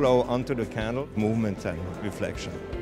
flow onto the candle, movement and reflection.